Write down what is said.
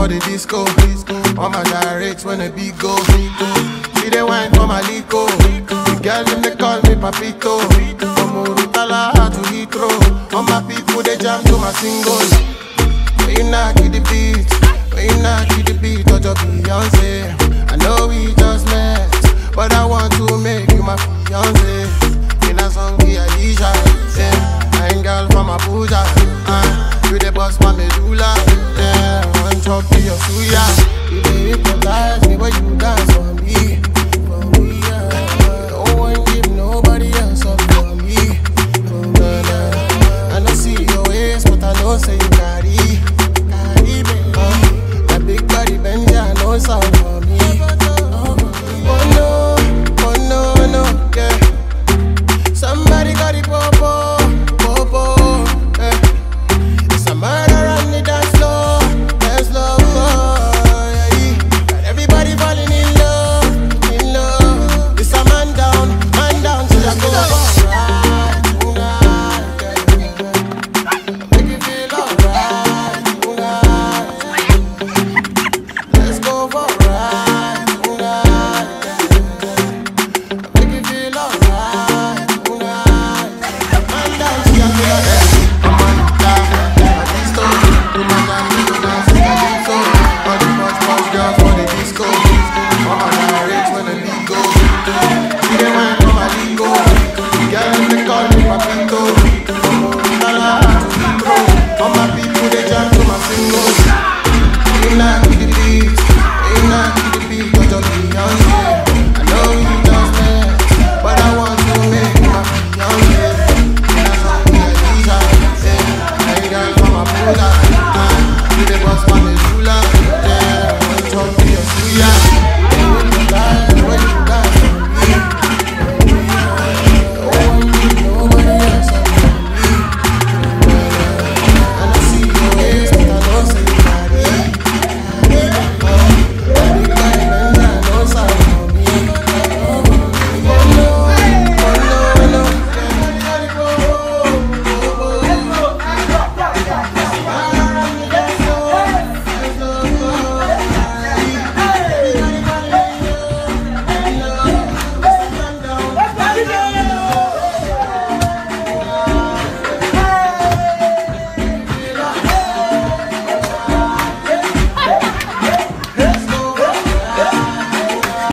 for the disco. On my directs when the beat go. See the wine for my lico. The girls them they call me Papito. From Urutala to Heathrow. All my people they jam to my singles. When you knock the beat, when you knock the beat, touch your Beyonce. I know we just met, but I want to make you my fiance. In a song we Aisha, yeah. girl from Abuja, uh, you the boss my medulla, yeah talk to your suya. You dey recognize the way you dance for me, for me. Yeah. No one give nobody else up for me, oh, no na na. I don't see your ways, but I know say you carry, carry me. Uh, that big body bend, I know it's all.